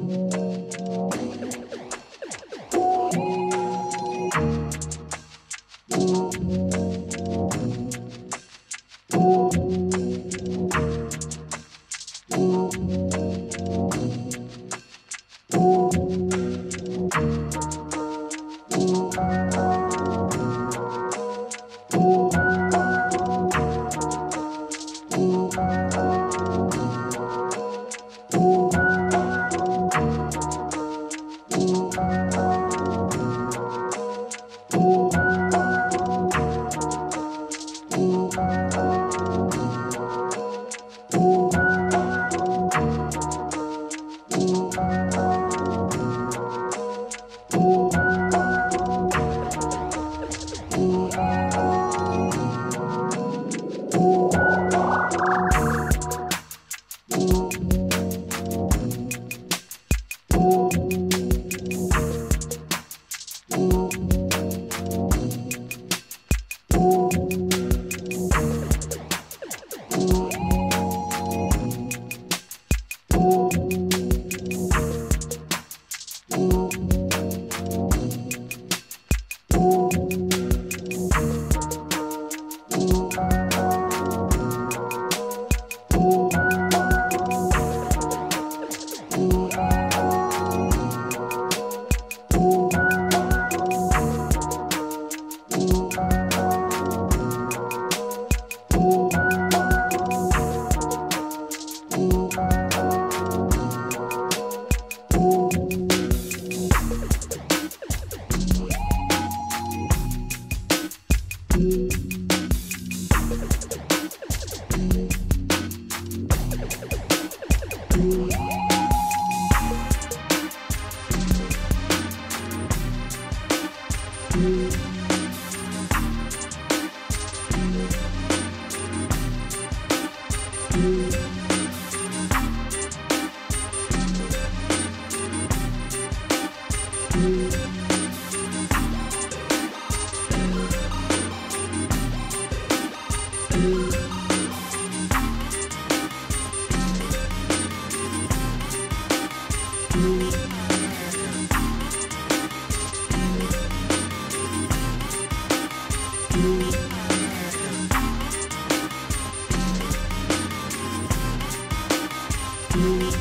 Bye. Thank you. Música Thank